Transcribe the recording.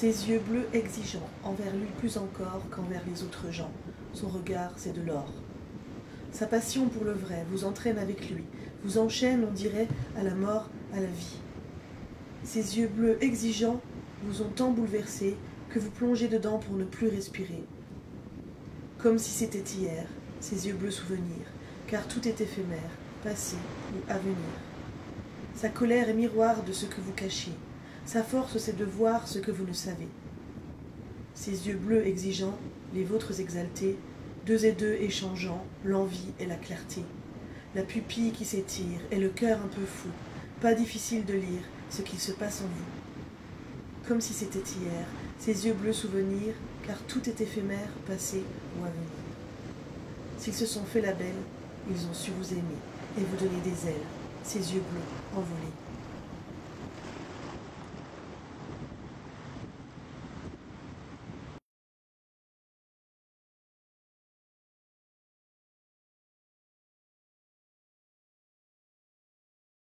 Ses yeux bleus exigeants, envers lui plus encore qu'envers les autres gens. Son regard, c'est de l'or. Sa passion pour le vrai vous entraîne avec lui, vous enchaîne, on dirait, à la mort, à la vie. Ses yeux bleus exigeants vous ont tant bouleversé que vous plongez dedans pour ne plus respirer. Comme si c'était hier, ses yeux bleus souvenirs, car tout est éphémère, passé ou à venir. Sa colère est miroir de ce que vous cachez. Sa force, c'est de voir ce que vous ne savez. Ses yeux bleus exigeants, les vôtres exaltés, deux et deux échangeant l'envie et la clarté. La pupille qui s'étire et le cœur un peu fou, pas difficile de lire ce qu'il se passe en vous. Comme si c'était hier, ses yeux bleus souvenirs, car tout est éphémère, passé ou à venir. S'ils se sont fait la belle, ils ont su vous aimer et vous donner des ailes, ses yeux bleus envolés.